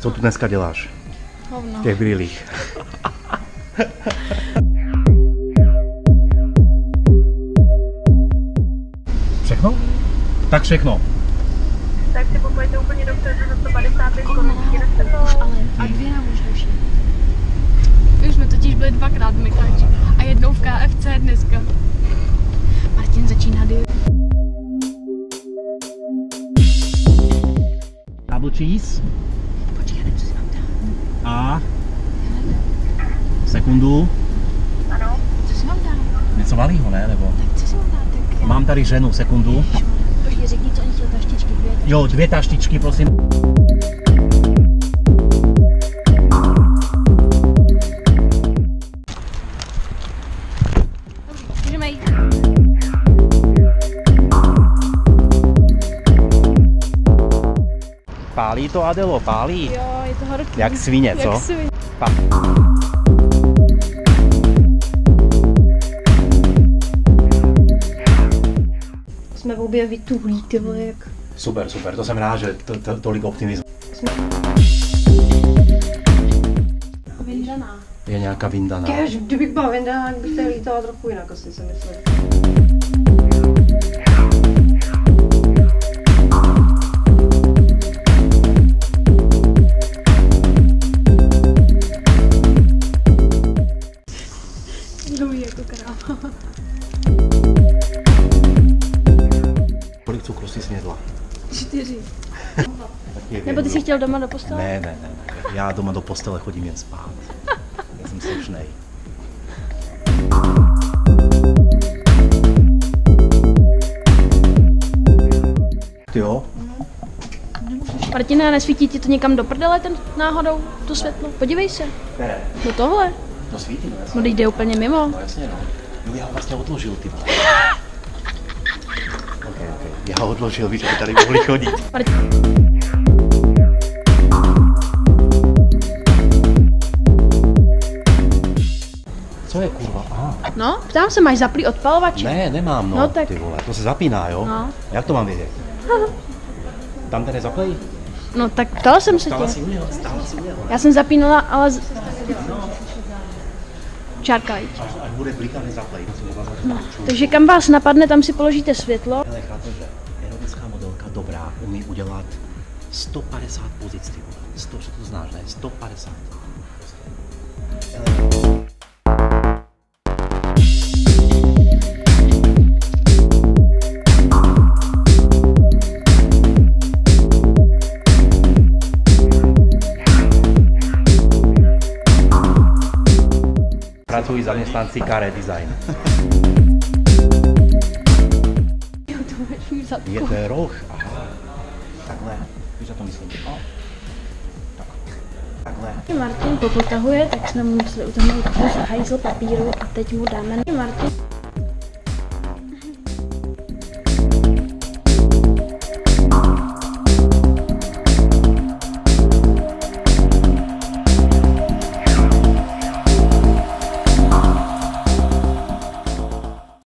Co tu dneska děláš? Hovno. V těch brýlích. Všechno? Tak všechno. tak si popojete úplně dopředu za 155 korun. Ale a dvě nám už. My jsme totiž byli dvakrát v Mekáči a jednou v KFC dneska. Martin začíná dy. Double cheese. Počkej, já nevím, co si mám dát. A. Sekundu. Ano. Co si mám dát? Něco malého, ne? Nebo? Tak co si mám dát? Tak já... Mám tady ženu, sekundu. Počkej, řekni, co oni chtěli taštičky, dvě. Jo, dvě taštičky, prosím. Pálí to, Adelo, pálí. Jo, to horký. Jak svině, co? Jak svině. Pa. Jsme v obě vytuhlí, ty vole, jak... Super, super, to jsem rád, že to, to, tolik optimismu. Vyndaná. Je nějaká vindaná. Kež, kdybych byla vendaná, tak bych tady lítala trochu jinak, asi si myslím. Čtyři. Nebo ty jsi chtěl doma do postele? Ne, ne, ne, ne. Já doma do postele chodím jen spát. Já jsem slušnej. Ty jo? Martina, nesvítí ti to někam do prdele ten náhodou, to světlo? Podívej se. Ne, No tohle. no svítí, no jasně. No jde úplně mimo. No jasně, no. Jo, já ho vlastně odložil, ty vole. Já ho odložil, víš, aby tady mohli chodit. Co je kurva? Aha. No, ptám se, máš zaplý odpalovače? Ne, nemám, no, No tak- ty vole. To se zapíná, jo? No. Jak to mám vědět? Tam ten nezaplej? No tak ptala jsem se Stále tě. si udělal, stále si. Já jsem zapínala, ale... Z... Čárka, jít. Až, bude blikat, nezaplej. No. Takže kam vás napadne, tam si položíte světlo. Ale chápu, že aerobická modelka dobrá umí udělat 150 pozic, ty vole. 100, že to znáš, ne? 150. Pracují zaměstnanci Care Design. Je to roh, aha. Takhle, víš, to myslím. O. Tak. Takhle. Martin popotahuje, tak jsme mu museli utrhnout kus hajzl papíru a teď mu dáme... Martin